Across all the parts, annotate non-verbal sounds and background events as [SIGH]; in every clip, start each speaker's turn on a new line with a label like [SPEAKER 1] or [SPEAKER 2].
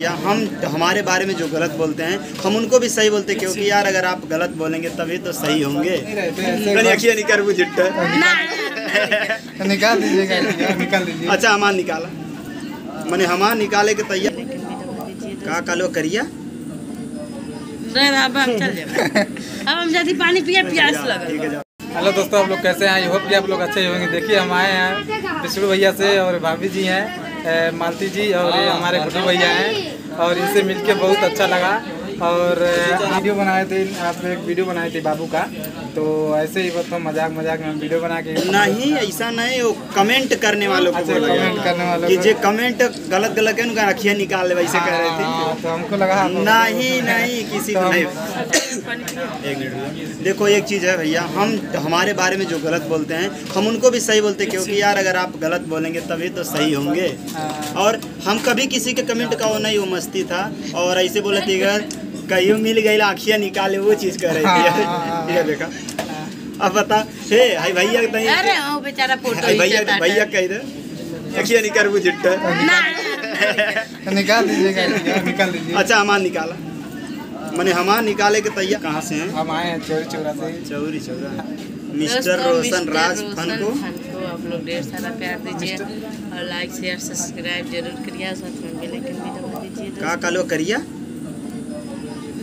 [SPEAKER 1] या हम हमारे बारे में जो गलत बोलते हैं हम उनको भी सही बोलते हैं क्योंकि यार अगर आप गलत बोलेंगे तभी तो सही होंगे।
[SPEAKER 2] निकाल दीजिएगा निकाल दीजिए
[SPEAKER 1] अच्छा हमार निकाला। मैंने हमार निकाले के तैयार का कालो करिया।
[SPEAKER 3] अब हम चल जाए अब हम जल्दी पानी पिए प्यास लगे।
[SPEAKER 2] हेलो दोस्तों आप लोग कैसे हैं? आई होप कि आप लोग अच्छे होंगे। देखिए हम आए हैं विष्णु भैया से और भाभी जी हैं। मालती जी और ये हमारे गुड्डू भैया हैं और इनसे मिलके बहुत अच्छा लगा। और वीडियो बनाए थे आप एक वीडियो बनाए थे बाबू का तो ऐसे ही बस मज़ाक मज़ाक में वीडियो बना के
[SPEAKER 1] नहीं ऐसा नहीं वो कमेंट करने वालों को
[SPEAKER 2] अच्छा कमेंट करने वालों
[SPEAKER 1] कि जे कमेंट गलत गलत है उनका अखिया निकाल ले वैसे कह रहे थे।
[SPEAKER 2] हाँ, तो हमको लगा
[SPEAKER 1] नहीं नहीं किसी को
[SPEAKER 2] तो
[SPEAKER 1] नहीं। एक मिनट देखो एक चीज़ है भैया हम हमारे बारे में जो गलत बोलते हैं हम उनको भी सही बोलते हैं क्योंकि यार अगर आप गलत बोलेंगे तभी तो सही होंगे।
[SPEAKER 2] हाँ,
[SPEAKER 1] और हम कभी किसी के कमेंट का वो नहीं वो मस्ती था। और ऐसे बोले थे अगर कहीं मिल गई आँखियाँ निकाले वो चीज़ कर रही
[SPEAKER 2] हाँ,
[SPEAKER 1] थी
[SPEAKER 2] हाँ, हाँ।
[SPEAKER 1] ये देखा। अब बता हे हाय भैया नहीं
[SPEAKER 3] अरे वो बेचारा फ़ोटो
[SPEAKER 1] भैया भैया कह रहे अखियाँ निकाल वो जिट्टा
[SPEAKER 2] निकाल दीजिएगा निकाल दीजिए।
[SPEAKER 1] अच्छा हमार निकाला। मैंने हमार निकाले के तैयार कहाँ से हैं?
[SPEAKER 2] हम आए हैं चोरी चोरा से
[SPEAKER 1] चौरी चौरा मिस्टर रोशन राज फन को।
[SPEAKER 3] को आप लोग ढेर सारा प्यार दीजिए और लाइक शेयर सब्सक्राइब ज़रूर करिए। साथ में बेल आइकन भी दबा दीजिए
[SPEAKER 1] का कालो करिया?
[SPEAKER 3] नहीं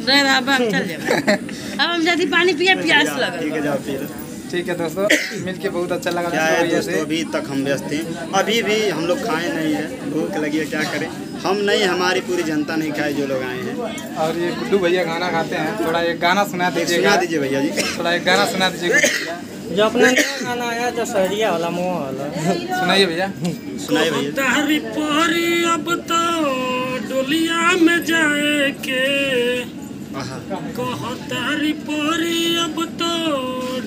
[SPEAKER 3] अब हम चल जाए अब हम जल्दी पानी पिए प्यास
[SPEAKER 1] ठीक है
[SPEAKER 3] लगे
[SPEAKER 1] जाओ फिर।
[SPEAKER 2] ठीक है दोस्तों मिलके बहुत अच्छा लगा
[SPEAKER 1] क्या है दोस्तों अभी तक हम व्यस्त हैं। अभी भी हम लोग खाए नहीं है। भूख लगी है क्या करें? हम नहीं हमारी पूरी जनता नहीं खाए जो लोग आए हैं।
[SPEAKER 2] और ये गुड्डू भैया गाना खाते हैं थोड़ा एक गाना सुना
[SPEAKER 1] एक
[SPEAKER 2] दीजिएगा।
[SPEAKER 1] सुना दीजिए भैया जी।
[SPEAKER 2] थोड़ा एक गाना सुना दीजिए
[SPEAKER 4] जो अपना नया गाना आया जो सहरिया वाला मोह वाला।
[SPEAKER 2] सुनाइए भैया।
[SPEAKER 1] सुनाइए भैया।
[SPEAKER 5] अब तो डोलिया में जाए के कह तारी पहरी अब तो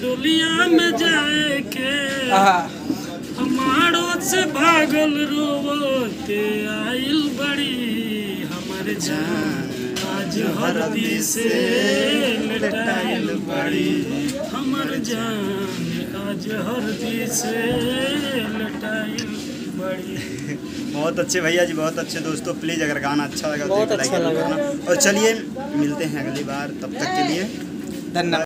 [SPEAKER 5] डोलिया में जाए के हमारो से भागल रोवते आइल बड़ी हमर जान। आज हरदी से लटाइल बड़ी हमर जान। आज हरदी से लटाइल [LAUGHS]
[SPEAKER 1] बहुत अच्छे भैया जी बहुत अच्छे दोस्तों। प्लीज़ अगर गाना अच्छा लगा तो लाइक
[SPEAKER 4] अच्छा।
[SPEAKER 1] करना। और चलिए मिलते हैं अगली बार। तब तक के लिए
[SPEAKER 2] धन्यवाद।